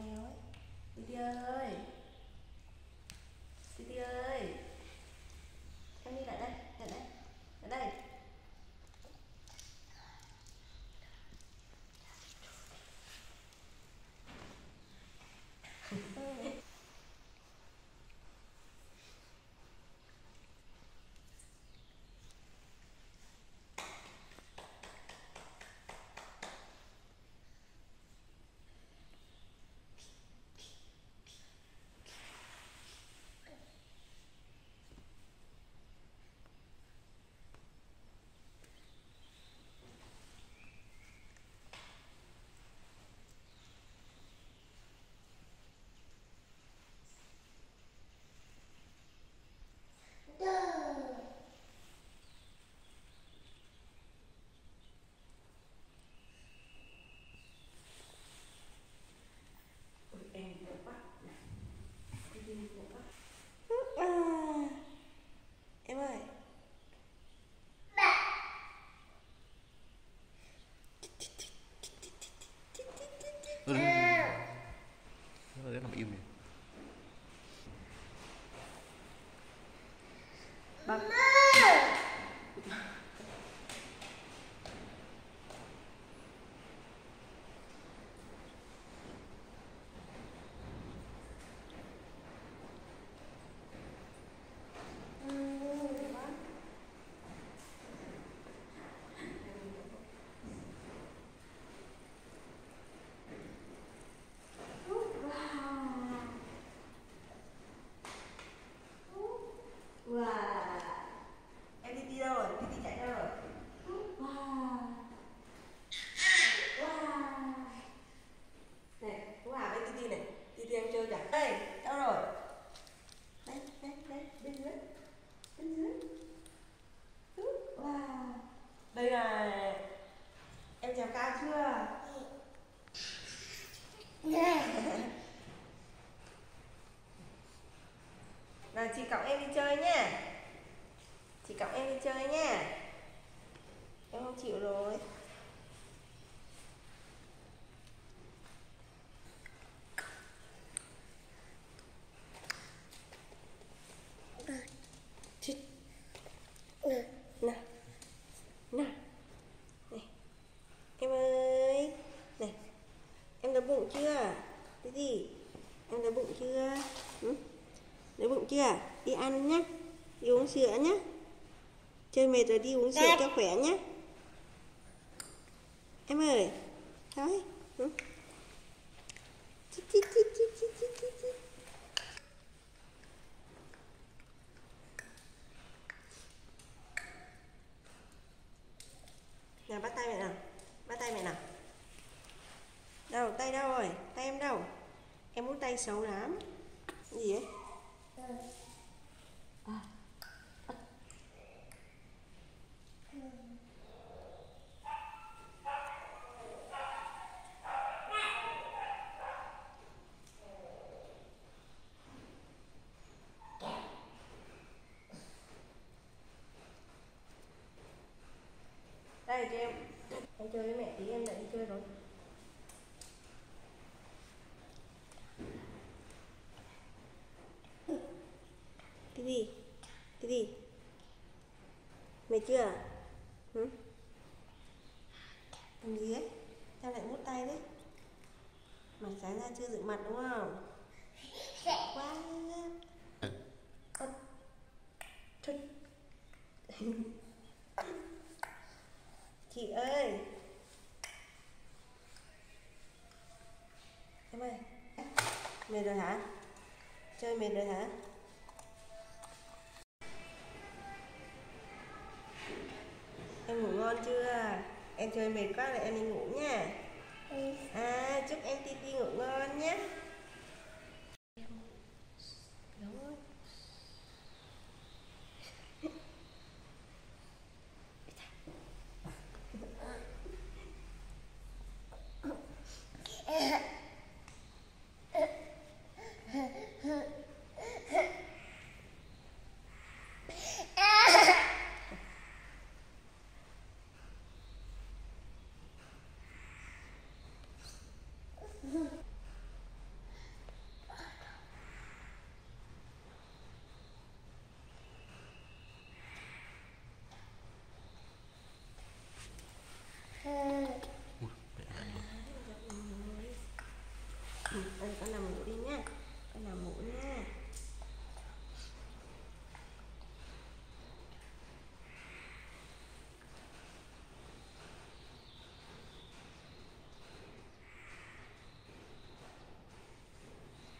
mèo ấy. Titi ơi. Titi ơi em đi lại đây lại đây lại đây Ôi, em vội quá Titi vội quá à, em ơi Ừ, đúng rồi. Nó là nằm im này. Bắp Wow. Em Titi đâu rồi? Titi chạy đâu rồi? Wow. Wow. Này, Phú Hà với Titi này. Titi em chơi chẳng. Đây, đâu rồi? Đây, đây, đây, bên dưới. Bên dưới. Wow. Đây là em trèo cao chưa? Nào chị cõng em đi chơi nha. Chị cõng em đi chơi nha. Em không chịu rồi. Chít. Nào Nào Nào Này Em ơi. Này Em đói bụng chưa? Cái gì? Em đói bụng chưa? Ừ? Đói bụng chưa? Đi ăn nhá. Đi uống sữa nhá. Chơi mệt rồi đi uống sữa cho khỏe nhá. Em ơi. Thôi. Ừ. Chít, chít, chít, chít, chít, chít, chít, chít. Nào bắt tay mẹ nào. Bắt tay mẹ nào. Đâu tay đâu rồi? Tay em đâu? Em muốn tay xấu lắm. Gì ấy à. Đây cho em Em chơi với mẹ tí em lại đi chơi rồi Cái gì? Cái gì? Chưa hả? Hử? Làm gì ấy? Tao lại mút tay đấy? Mặt sáng ra chưa dựng mặt đúng không? Quá Ơ. Thôi. Chị ơi Em ơi Mệt rồi hả? Chơi mệt rồi hả? Em ngủ ngon chưa? Em chơi mệt quá rồi em đi ngủ nha. À chúc em Titi ngủ ngon nhé